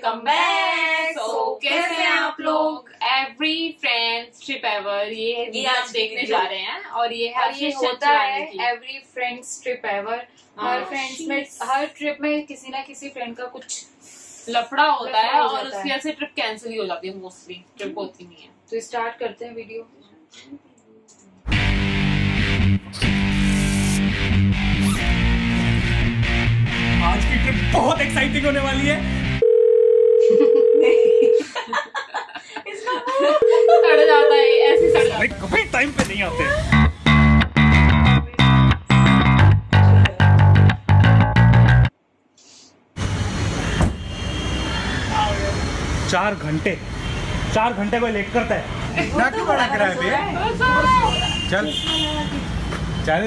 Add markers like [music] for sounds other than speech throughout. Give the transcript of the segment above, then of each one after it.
Welcome back so कैसे हैं आप लोग? एवरी फ्रेंड्स ट्रिप एवर ये ये आज देखने जा रहे हैं और ये है और ये होता है एवरी फ्रेंड्स ट्रिप एवर। हर फ्रेंड्स में हर ट्रिप में किसी ना किसी फ्रेंड का कुछ लफड़ा होता है और उसकी वजह से ट्रिप कैंसिल ही हो जाती है मोस्टली ट्रिप होती नहीं है। तो स्टार्ट करते हैं वीडियो आज की ट्रिप बहुत एक्साइटिंग होने वाली है। नहीं आते चार घंटे। चार घंटे को लेट करता है। इतना क्यों बड़ा करा है बे? चल। चल।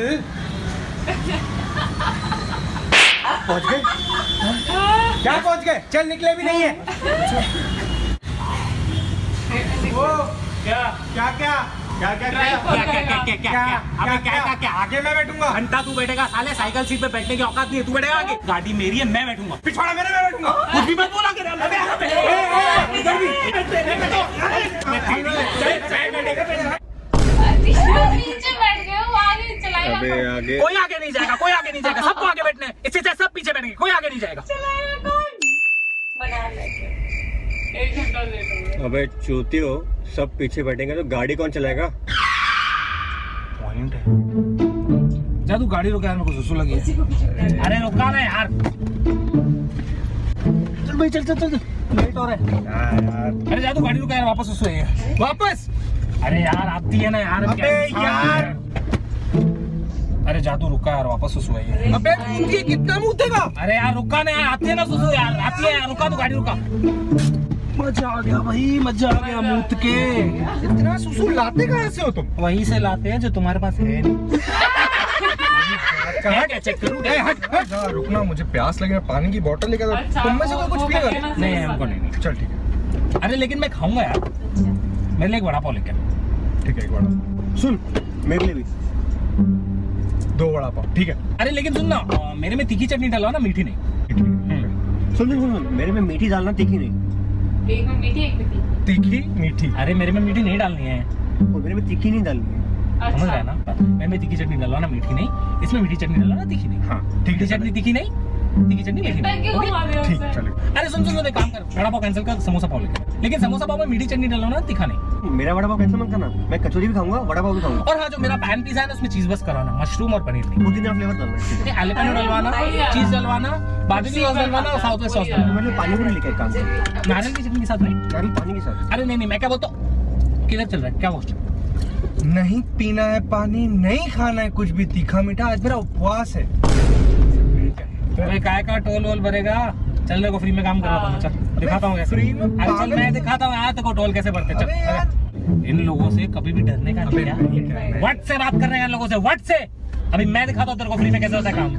पहुँच गए? क्या पहुँच गए? चल निकले भी नहीं है। वो क्या? क्या क्या नहीं मैं बैठूँगा। कोई आगे नहीं जाएगा कोई आगे नहीं जाएगा। सबको आगे बैठना है। इससे सब पीछे बैठेंगे कोई आगे नहीं जाएगा। चूती हो। सब पीछे बैठेंगे तो गाड़ी कौन चलाएगा? पॉइंट है। जा तू गाड़ी रोका यार मेरे को सुसु लगी है। अरे रुका ना यार। चल भाई चल चल चल। लेट हो रहा है। यार अरे जा तू गाड़ी रुका यार वापस सुसु है वापस। अरे यार आती है ना यार अबे यार। अरे जा तू रुका यार वापस सुसु है अबे ये कितना मुँह देगा? अरे यार रुका ना यार आती है ना सुसु यार आती है यार रुका तू गाड़ी रुका। मज़ा आ गया भाई मज़ा आ गया मूत के। इतना सुसु लाते कहाँ से हो तुम? वहीं से लाते हैं जो तुम्हारे पास है नहीं। क्या क्या चेक करूँ? ए, हट हट। हाँ, रुकना मुझे प्यास लगे मैं पानी की बोतल लेकर हूँ। अच्छा, तुम में से कोई कुछ पिएगा? नहीं हमको नहीं नहीं। चल ठीक है। अरे लेकिन मैं खाऊँगा यार। मेरे लिए एक वड़ा पाव लेके आ। ठीक है एक बड़ा सुन मेरे लिए भी। दो वड़ा पाव ठीक है। अरे लेकिन सुन ना मेरे में तीखी चटनी डलवा ना मीठी नहीं। सुन सुन सुन मेरे में मीठी डालना तीखी नहीं। एक में मीठी एक में तीखी। तीखी मीठी। अरे मेरे में मीठी नहीं डालनी है। और मेरे में तीखी नहीं डालनी है। समझ रहा है अच्छा ना? मेरे में तीखी चटनी डलवा ना मीठी नहीं इसमें मीठी चटनी डलवा ना तीखी नहीं। हाँ तीखी है चटनी तीखी नहीं तीखी चटनी हो ठीक उसे? अरे सुन सुन सुन एक काम कर। वड़ा पाव कैंसिल कर समोसा पाव लेके लेकिन समोसा पाव में मीठी चटनी डलवा ना तीखा नहीं। मेरा वड़ा पाव कैंसिल मत करना। मैं कचौरी भी खाऊँगा वड़ा पाव भी खाऊँगा। और हाँ जो मेरा पैन पिज्जा है ना उसमें चीज़ बस कराना मशरूम और पनीर नहीं। पुदीना फ्लेवर डालना एलिपेनो डलवाना चीज़ डलवाना बारबेक्यू सॉस डलवाना और साउथ वेस्ट सॉस डलवाना। मैंने पानी पूरी लेकर काम नारियल की चटनी के साथ राइट नारियल पानी के साथ। अरे नहीं नहीं मैं क्या बोलता हूँ? किधर चल रहा है? क्या बोलते नहीं पीना है पानी नहीं खाना है कुछ भी तीखा मीठा। आज मेरा उपवास है। अरे काय का टोल वोल भरेगा? चल मेरे को फ्री में काम करवा दूँगा चल दिखाता हूँ कैसे। फ्री में अरे चल मैं दिखाता हूँ आज तेरे को टोल कैसे भरते चल इन लोगों से कभी भी डरने का नहीं नहीं है। वट से बात कर रहे हैं इन लोगों से? वट से? अभी मैं दिखाता हूँ तेरे को फ्री में कैसे होता है काम।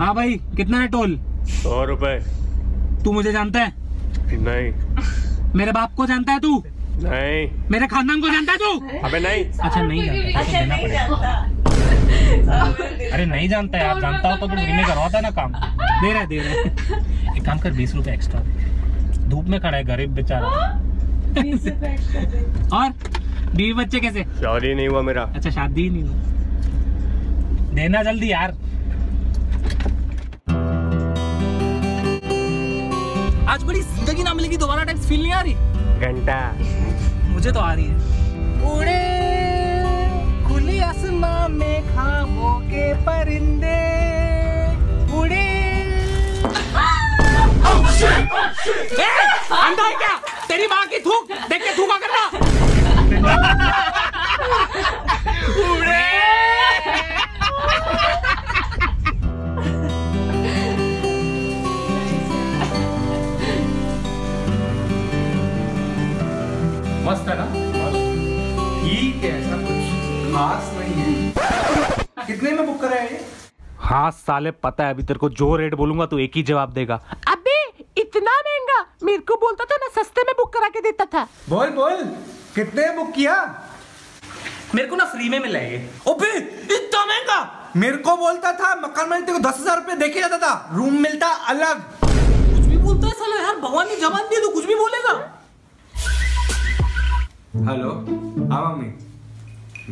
हाँ भाई कितना है टोल? सौ रुपए। तू मुझे जानता है? नहीं। मेरे बाप को जानता है तू? नहीं। मेरे खानदान को जानता है तू? अबे नहीं। अच्छा नहीं जानता तो देना पड़ेगा। [laughs] अरे नहीं जानता यार जानता हो तो फिर फ्री में करवाता ना काम। दे रहे दे रहे एक काम कर बीस रुपए एक्स्ट्रा धूप में खड़ा है गरीब बेचारा। और? बीवी बच्चे कैसे? शादी नहीं हुआ मेरा। अच्छा शादी ही नहीं हुई। देना जल्दी यार। आज बड़ी ज़िंदगी ना मिलेगी दोबारा टाइप फील नहीं आ रही। घंटा। मुझे तो आ रही है। उड़े आसमां में खाबों के परिंदे उड़े। अंदर अंधा है क्या? तेरी माँ की थूक देख के थूका करना। [laughs] हाँ साले पता है अभी तेरे को जो रेट बोलूँगा तो एक ही जवाब देगा। अबे इतना महँगा? मेरे को बोलता था ना सस्ते में बुक करा के देता था। बोल बोल। कितने बुक किया? मेरे को ना फ्री में मिला ये। ओबे इतना महँगा? मेरे को बोलता था मकान मालिक तेरे को दस हज़ार रुपए देके जाता था। रूम मिलता अलग। कुछ भी बोलता है साला यार भवानी जवान भी है, तो कुछ भी बोलेगा। हेलो हाँ मम्मी।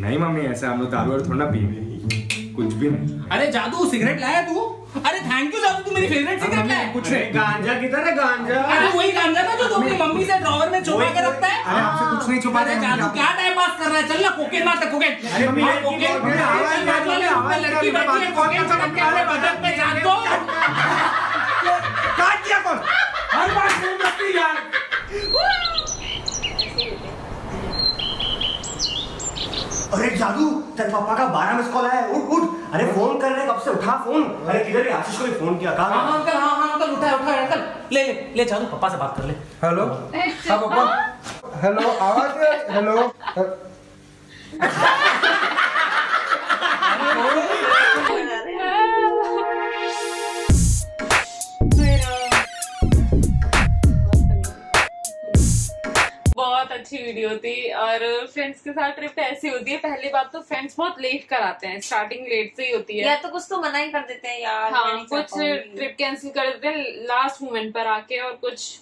नहीं मम्मी ऐसे हम लोग दारू थोड़ा ना पिएँगे। कुछ भी नहीं। अरे जादू सिगरेट लाया तू? अरे थैंक यू जादू तू मेरी फेवरेट सिगरेट लाया। कुछ नहीं। गांजा किधर है गांजा? अरे वही गांजा ना जो तू अपनी मम्मी से ड्रॉवर में छुपा के रखता है। अरे आपसे कुछ नहीं छुपा अरे जादू क्या टाइम पास कर रहा है? चल ना कोकेन मारते कोकेन अरे मम्मी, ये कोकेन ये आवाज़ आती, आवाज़ नहीं आती, लड़की बैठी है कोकेन चमक के अपने बदन पे जान दो [laughs] काट दिया कौन? [laughs] हर बार फ़ोन करती यार। [laughs] अरे जादू तेरे पापा का बारह मिस कॉल आया उठ उठ। अरे फ़ोन कर रहे कब से उठा फ़ोन अरे किधर है आशीष को भी फ़ोन किया कहाँ हाँ, अंकल हाँ हाँ अंकल उठा उठा अंकल ले ले ले जादू पापा से बात कर ले। हेलो [laughs] हाँ पापा। हेलो आवाज़? हेलो [laughs] [laughs] फ्रेंड्स के साथ ट्रिप ऐसी होती है। पहली बात तो फ्रेंड्स बहुत लेट कराते हैं। स्टार्टिंग लेट से ही होती है। या तो कुछ तो मना ही कर देते हैं यार हाँ कुछ ट्रिप कैंसिल कर देते हैं लास्ट मोमेंट पर आके और कुछ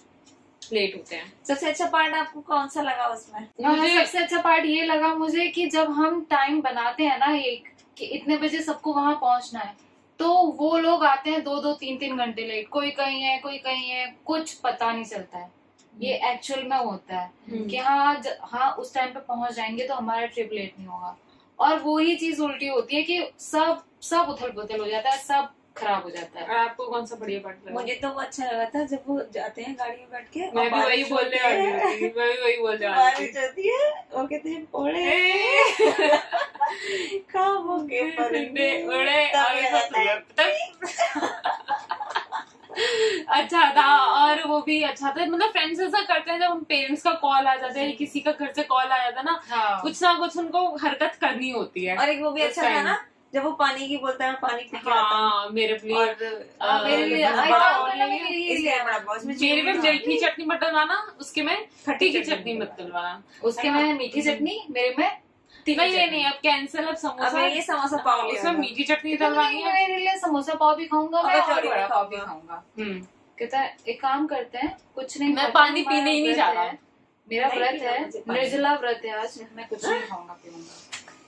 लेट होते हैं। सबसे अच्छा पार्ट आपको कौन सा लगा उसमें? हाँ, मुझे सबसे अच्छा पार्ट ये लगा मुझे कि जब हम टाइम बनाते हैं ना एक कि इतने बजे सबको वहाँ पहुँचना है तो वो लोग आते हैं दो दो तीन तीन घंटे लेट कोई कहीं है कोई कहीं है कुछ पता नहीं चलता है। ये एक्चुअल में होता है कि हाँ हाँ उस टाइम पे पहुँच जाएँगे तो हमारा ट्रिप लेट नहीं होगा। और वो ही चीज़ उल्टी होती है कि सब सब उथल पुथल हो जाता है सब खराब हो जाता है। आपको कौन सा बढ़िया पार्ट लगा? मुझे तो वो अच्छा लगा था जब वो जाते हैं गाड़ी में बैठ के मैं भी वही बोलने वाली थी मैं भी वही बोलने [laughs] वाली होती है वो कहते हैं ओड़े। कहाँ होंगे परिंदे थी उड़े तब और ये आता है तब- अच्छा था और वो भी अच्छा था। मतलब फ्रेंड्स ऐसा करते हैं जब हम पेरेंट्स का कॉल आ जाता है किसी का घर से कॉल आ जाता है ना हाँ। कुछ ना कुछ उनको हरकत करनी होती है। और एक वो भी अच्छा था ना जब वो पानी की बोलता है पानी पी के है। हाँ मेरे लिए। मेरे लिए। बड़ा हाँ, हाँ, मेरे में मीठी चटनी मत डलवाना उसके में खट्टी की चटनी मत डलवाना उसके में मीठी चटनी मेरे में नहीं नहीं नहीं अब कैंसिल अब अब समोसा मेरे लिए समोसा पाव ले मीठी चटनी डलवानी है। मेरे लिए समोसा पाव भी खाऊँगा मैं और और बड़ा पाव भी खाऊँगा। हम्म। कहता है एक काम करते हैं कुछ नहीं मैं पानी पीने ही नहीं जा रहा। मेरा व्रत है निर्जला व्रत है आज मैं कुछ नहीं खाऊँगा पीऊँगा।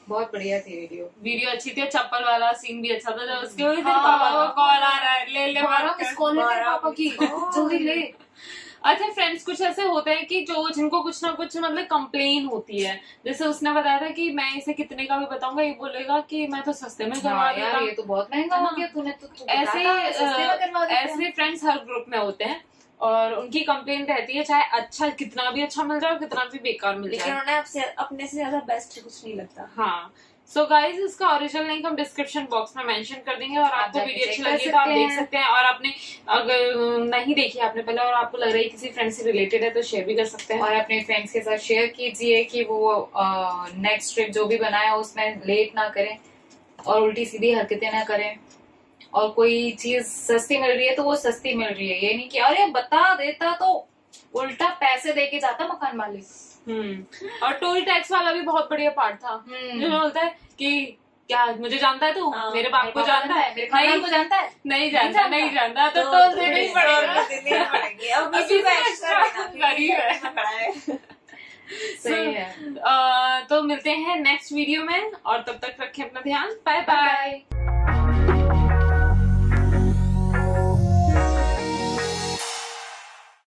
बहुत बढ़िया थी वीडियो वीडियो अच्छी थी और चप्पल वाला सीन भी अच्छा था जब उसके हाँ। पापा को कॉल आ रहा है ले ले मिस कॉल पापा की? जल्दी ले। अच्छा फ्रेंड्स कुछ ऐसे होते हैं कि जो जिनको कुछ ना कुछ मतलब कंप्लेन होती है। जैसे उसने बताया था कि मैं इसे कितने का भी बताऊँगा ये बोलेगा कि मैं तो सस्ते में करवा हाँ यार ये तो बहुत महँगा है हो। गया तूने तो ऐसे। ऐसे फ्रेंड्स हर ग्रुप में होते हैं और उनकी कंप्लेन रहती है चाहे अच्छा कितना भी अच्छा मिल जाए और कितना भी बेकार मिल लेकिन जाए। उन्हें अपने से ज़्यादा बेस्ट कुछ नहीं लगता। हाँ। सो गाइज़ इसका ओरिजिनल लिंक हम डिस्क्रिप्शन बॉक्स में मेंशन कर देंगे और आपको वीडियो अच्छी लगी तो आप देख सकते हैं और आपने अगर नहीं देखी आपने पहले और आपको लग रहा है किसी फ्रेंड से रिलेटेड है तो शेयर भी कर सकते हैं। और अपने फ्रेंड्स के साथ शेयर कीजिए कि वो नेक्स्ट ट्रिप जो भी बनाया उसमें लेट ना करें और उल्टी सीधी हरकतें ना करें। और कोई चीज़ सस्ती मिल रही है तो वो सस्ती मिल रही है। ये नहीं कि अरे बता देता तो उल्टा पैसे दे के जाता मकान मालिक। और टोल टैक्स वाला भी बहुत बढ़िया पार्ट था। हम्म। जो बोलता है कि क्या मुझे जानता है तू? हाँ, मेरे बाप को जानता है? मेरे खानदान को जानता है? नहीं जानता नहीं जानता तो तो टोल [laughs] देना ही पड़ेगा। देनी ही पड़ेगी। गरीब है। सही है। तो मिलते हैं नेक्स्ट वीडियो में और तब तक रखें अपना ध्यान। Bye bye